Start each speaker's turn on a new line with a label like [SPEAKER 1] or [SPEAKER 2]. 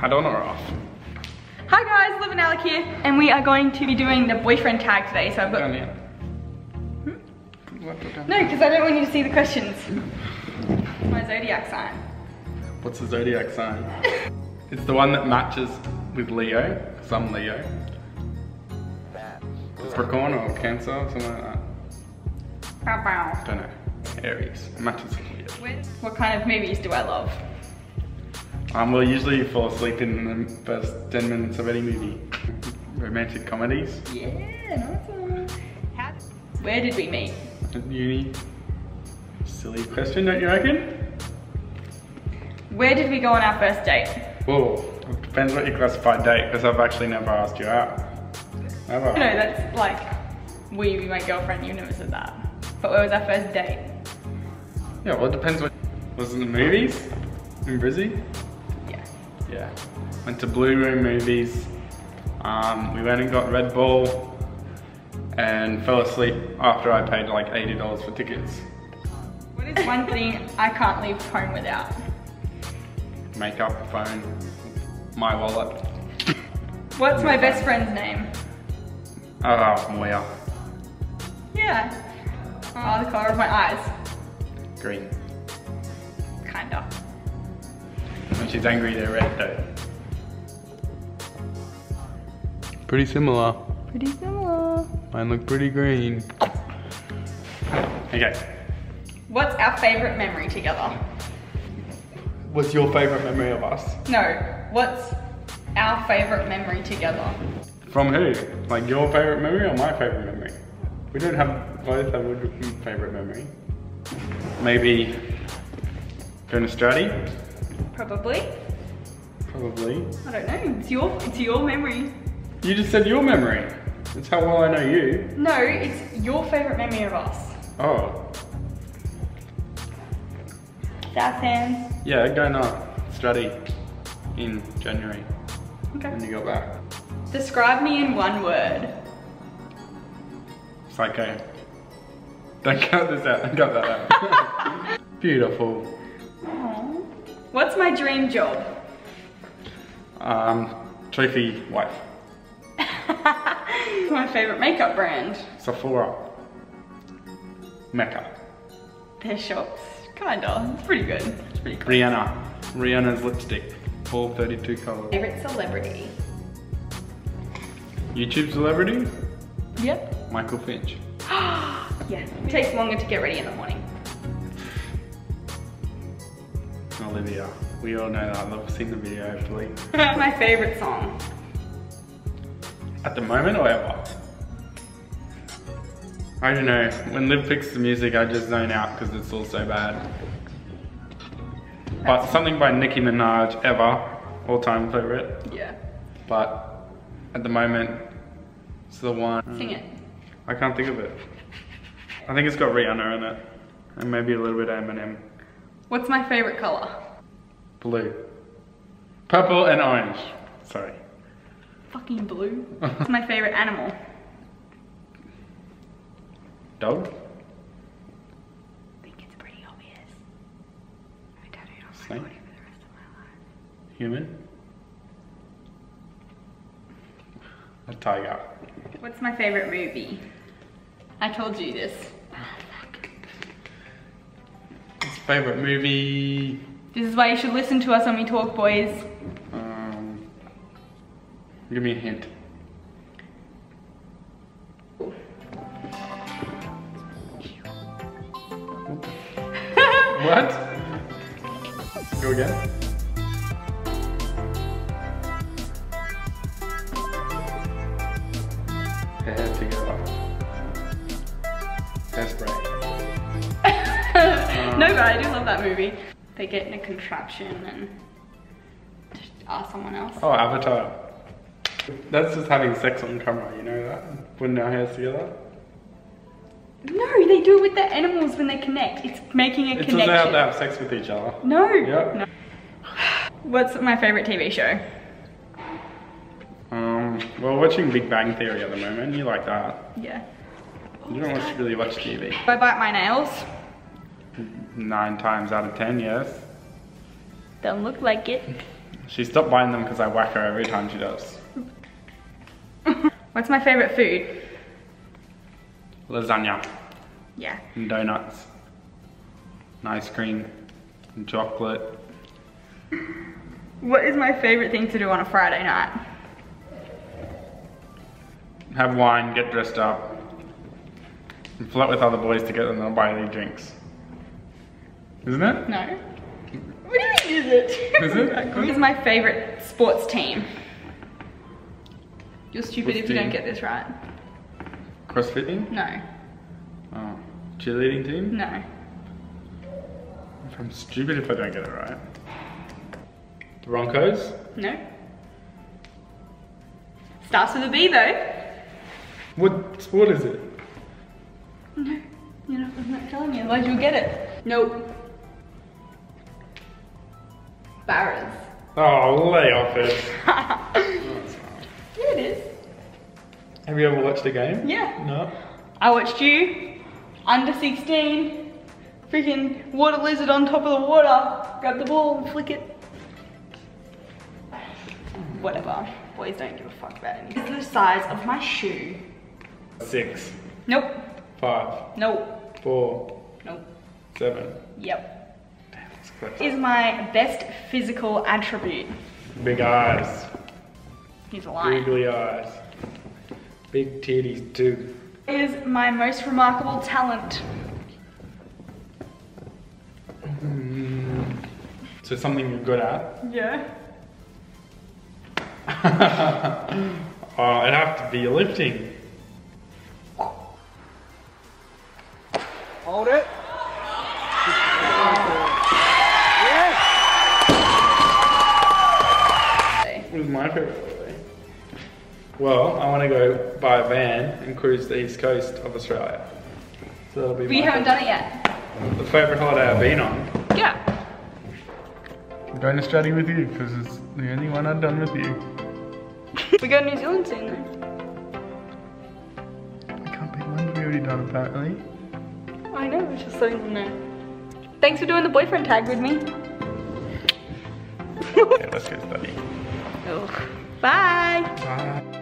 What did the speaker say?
[SPEAKER 1] Hat on or off?
[SPEAKER 2] Hi guys, Liv and Alec here, and we are going to be doing the boyfriend tag today. So I've got
[SPEAKER 1] Down here. What,
[SPEAKER 2] no, because I don't want you to see the questions. My zodiac sign.
[SPEAKER 1] What's the zodiac sign? it's the one that matches with Leo, because I'm Leo. Capricorn or Cancer, something like that.
[SPEAKER 2] Bow bow.
[SPEAKER 1] Don't know. Aries. Matches with Leo.
[SPEAKER 2] What kind of movies do I love?
[SPEAKER 1] Um, we'll usually fall asleep in the first 10 minutes of any movie. Romantic comedies.
[SPEAKER 2] Yeah, nice. How- Where did we meet?
[SPEAKER 1] At uni. Silly question, don't you reckon?
[SPEAKER 2] Where did we go on our first date?
[SPEAKER 1] Whoa, it depends what you classify date, because I've actually never asked you out. Never.
[SPEAKER 2] No, that's like, will you be my girlfriend? You never said that. But where was our first date?
[SPEAKER 1] Yeah, well, it depends what. Was it in the movies? In Brizzy?
[SPEAKER 2] Yeah.
[SPEAKER 1] Went to Blue Room movies. Um, we went and got Red Bull and fell asleep after I paid like $80 for tickets.
[SPEAKER 2] What is one thing I can't leave home without?
[SPEAKER 1] Makeup, phone, my wallet.
[SPEAKER 2] What's my best friend's name?
[SPEAKER 1] Oh, Moya.
[SPEAKER 2] Yeah. Oh, the color of my eyes.
[SPEAKER 1] Green.
[SPEAKER 2] Kinda.
[SPEAKER 1] When she's angry, they're red though. Pretty similar.
[SPEAKER 2] Pretty similar.
[SPEAKER 1] Mine look pretty green. Okay.
[SPEAKER 2] What's our favorite memory together?
[SPEAKER 1] What's your favorite memory of us?
[SPEAKER 2] No, what's our favorite memory together?
[SPEAKER 1] From who? Like your favorite memory or my favorite memory? We don't have both have a favorite memory. Maybe going to Straddie?
[SPEAKER 2] Probably.
[SPEAKER 1] Probably.
[SPEAKER 2] I don't know. It's your it's your memory.
[SPEAKER 1] You just said your memory. That's how well I know you.
[SPEAKER 2] No, it's your favorite memory of us.
[SPEAKER 1] Oh.
[SPEAKER 2] South hands.
[SPEAKER 1] Yeah, going up uh, Straddie in January when
[SPEAKER 2] Okay.
[SPEAKER 1] you got back.
[SPEAKER 2] Describe me in one word.
[SPEAKER 1] Psycho. Don't cut this out. Don't cut that out. Beautiful.
[SPEAKER 2] What's my dream job?
[SPEAKER 1] Um, trophy wife.
[SPEAKER 2] my favorite makeup brand.
[SPEAKER 1] Sephora. Mecca.
[SPEAKER 2] Their shops. Kinda. It's pretty good. It's pretty cool.
[SPEAKER 1] Rihanna. Rihanna's lipstick. All 32 colors.
[SPEAKER 2] Favorite celebrity?
[SPEAKER 1] YouTube celebrity?
[SPEAKER 2] Yep.
[SPEAKER 1] Michael Finch.
[SPEAKER 2] Yeah. It takes longer to get ready in the morning.
[SPEAKER 1] Olivia. We all know that. I've seen the video hopefully.
[SPEAKER 2] my favorite song.
[SPEAKER 1] At the moment or ever? I don't know. When Liv picks the music, I just zone out because it's all so bad. But something by Nicki Minaj, ever, all time favorite.
[SPEAKER 2] Yeah.
[SPEAKER 1] But at the moment, it's the one.
[SPEAKER 2] Sing it.
[SPEAKER 1] I can't think of it. I think it's got Rihanna in it. And maybe a little bit of Eminem.
[SPEAKER 2] What's my favorite color?
[SPEAKER 1] Blue. Purple and orange. Sorry.
[SPEAKER 2] Fucking blue. What's my favorite animal?
[SPEAKER 1] Dog?
[SPEAKER 2] I think it's pretty obvious. I tattooed on my body for the rest of my life.
[SPEAKER 1] Human? A tiger.
[SPEAKER 2] What's my favorite movie? I told you this.
[SPEAKER 1] Favorite movie?
[SPEAKER 2] This is why you should listen to us when we talk, boys.
[SPEAKER 1] Um, give me a hint.
[SPEAKER 2] But I do love that movie. They get in a contraption and just ask someone else.
[SPEAKER 1] Oh, Avatar. That's just having sex on camera, you know that? Putting our hairs together.
[SPEAKER 2] No, they do it with the animals when they connect. It's making a
[SPEAKER 1] It's
[SPEAKER 2] connection.
[SPEAKER 1] allowed to have sex with each other.
[SPEAKER 2] No.
[SPEAKER 1] Yep.
[SPEAKER 2] no. What's my favorite TV show?
[SPEAKER 1] Um, well, watching Big Bang Theory at the moment. You like that?
[SPEAKER 2] Yeah.
[SPEAKER 1] You don't watch, really watch TV.
[SPEAKER 2] If I bite my nails,
[SPEAKER 1] Nine times out of ten, yes.
[SPEAKER 2] don't look like it.
[SPEAKER 1] She stopped buying them because I whack her every time she does.
[SPEAKER 2] What's my favorite food?
[SPEAKER 1] Lasagna
[SPEAKER 2] Yeah.
[SPEAKER 1] and donuts, and ice cream, and chocolate.
[SPEAKER 2] What is my favorite thing to do on a Friday night?
[SPEAKER 1] Have wine, get dressed up, and flirt with other boys to get them to buy any drinks. Isn't it?
[SPEAKER 2] No. What do you mean, is it?
[SPEAKER 1] Is it?
[SPEAKER 2] What is my favorite sports team? You're stupid
[SPEAKER 1] What's
[SPEAKER 2] if you don't get this right.
[SPEAKER 1] Crossfitting?
[SPEAKER 2] No.
[SPEAKER 1] Oh. Cheerleading team?
[SPEAKER 2] No.
[SPEAKER 1] If I'm stupid if I don't get it right. The Broncos?
[SPEAKER 2] No. Starts with a B though.
[SPEAKER 1] What sport is it?
[SPEAKER 2] No. You're not, I'm not telling you, otherwise you'll get it. Nope. Barras.
[SPEAKER 1] Oh, lay off it.
[SPEAKER 2] Yeah, it is.
[SPEAKER 1] Have you ever watched a game?
[SPEAKER 2] Yeah.
[SPEAKER 1] No.
[SPEAKER 2] I watched you, under 16, freaking water lizard on top of the water, grab the ball and flick it. Whatever. Boys don't give a fuck about anything. This is the size of my shoe.
[SPEAKER 1] Six,
[SPEAKER 2] Nope.
[SPEAKER 1] five,
[SPEAKER 2] Nope.
[SPEAKER 1] four,
[SPEAKER 2] Nope.
[SPEAKER 1] seven.
[SPEAKER 2] Yep.
[SPEAKER 1] Damn, that's close.
[SPEAKER 2] Is my best physical attribute.
[SPEAKER 1] Big eyes,
[SPEAKER 2] He's a lion.
[SPEAKER 1] googly eyes, big titties too.
[SPEAKER 2] Is my most remarkable talent.
[SPEAKER 1] So something you're good at.
[SPEAKER 2] Yeah.
[SPEAKER 1] oh, it'd have to be lifting.
[SPEAKER 3] Hold it.
[SPEAKER 1] Well, I want to go buy a van and cruise the east coast of Australia. So that'll be
[SPEAKER 2] But you haven't done it yet.
[SPEAKER 1] The favorite holiday I've been on.
[SPEAKER 2] Yeah.
[SPEAKER 1] I'm going to study with you because it's the only one I've done with you.
[SPEAKER 2] We go to New Zealand soon though.
[SPEAKER 1] I can't pick one we already done apparently.
[SPEAKER 2] I know, it's just letting them know. Thanks for doing the boyfriend tag with me.
[SPEAKER 1] Okay, let's go study.
[SPEAKER 2] Ugh. Bye.
[SPEAKER 1] Bye.